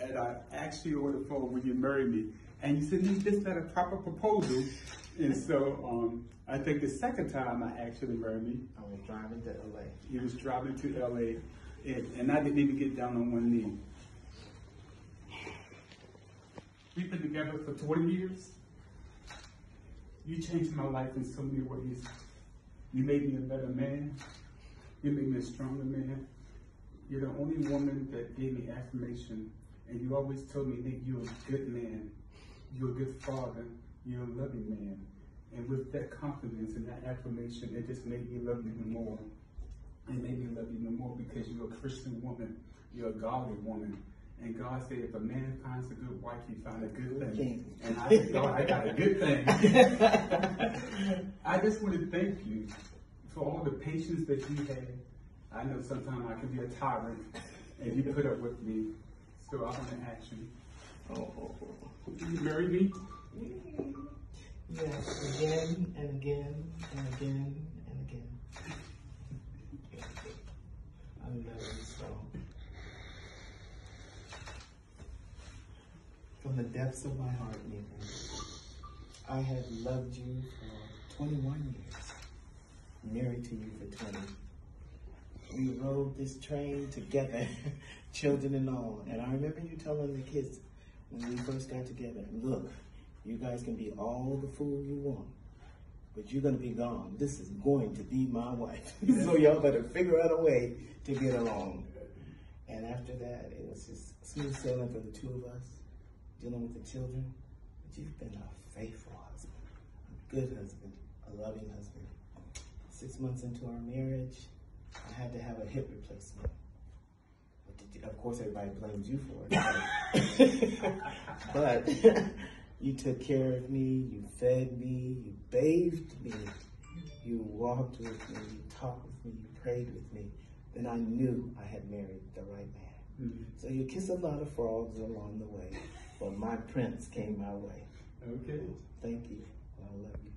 and I asked you over the phone when you married me, and you said you just got a proper proposal, and so um, I think the second time I actually married me, I was driving to LA. he was driving to LA, and, and I didn't even get down on one knee. We've been together for 20 years. You changed my life in so many ways. You made me a better man. You made me a stronger man. You're the only woman that gave me affirmation. And you always told me, Nick, you're a good man. You're a good father. You're a loving man. And with that confidence and that affirmation, it just made me love you even more. It made me love you even more because you're a Christian woman. You're a godly woman. And God said, if a man finds a good wife, he found a good thing. And I said, God, I got a good thing. I just want to thank you for all the patience that you had. I know sometimes I can be a tyrant, and you put up with me. So I want to ask you, Oh, oh, oh. oh. will you marry me? Yes, again and again and again and again. I love you so. From the depths of my heart, Nathan, I have loved you for 21 years, married to you for 20. We rode this train together, children and all. And I remember you telling the kids when we first got together, look, you guys can be all the fool you want, but you're gonna be gone. This is going to be my wife. so y'all better figure out a way to get along. And after that, it was just smooth sailing for the two of us, dealing with the children. But you've been a faithful husband, a good husband, a loving husband. Six months into our marriage, to have a hip replacement. But did you- Of course, everybody blames you for it. but you took care of me, you fed me, you bathed me, you walked with me, you talked with me, you prayed with me. Then I knew I had married the right man. Mhm. So you kiss a lot of frogs along the way, but my prince came my way. Okay. Thank you. I love you.